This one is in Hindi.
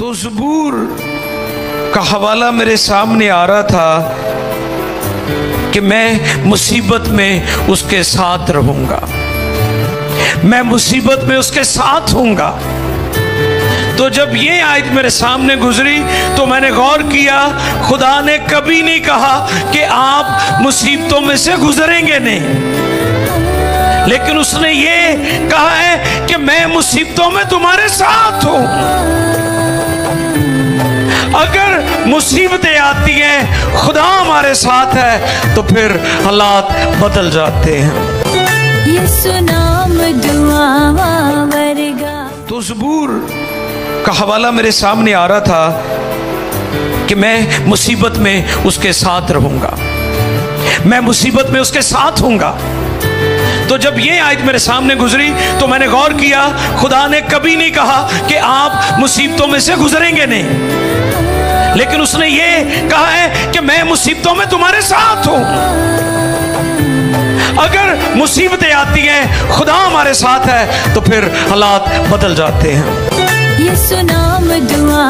तो जबूर का हवाला मेरे सामने आ रहा था कि मैं मुसीबत में उसके साथ रहूँगा। मैं मुसीबत में उसके साथ हूँगा तो जब ये आयत मेरे सामने गुजरी तो मैंने गौर किया, खुदा ने कभी नहीं कहा कि आप मुसीबतों में से गुजरेंगे नहीं। लेकिन उसने ये कहा है कि मैं मुसीबतों में तुम्हारे साथ हूँ। मुसीबतें आती हैं खुदा हमारे साथ है तो फिर हालात बदल जाते हैं। तो जबूर का हवाला मेरे सामने आ रहा था कि मैं मुसीबत में उसके साथ रहूँगा। मैं मुसीबत में उसके साथ हूँगा तो जब ये आयत मेरे सामने गुजरी तो मैंने गौर किया खुदा ने कभी नहीं कहा कि आप मुसीबतों में से गुजरेंगे नहीं। लेकिन उसने ये कहा है कि मैं मुसीबतों में तुम्हारे साथ हूँ। अगर मुसीबतें आती हैं, खुदा हमारे साथ है तो फिर हालात बदल जाते हैं। ये सुनाम दुआ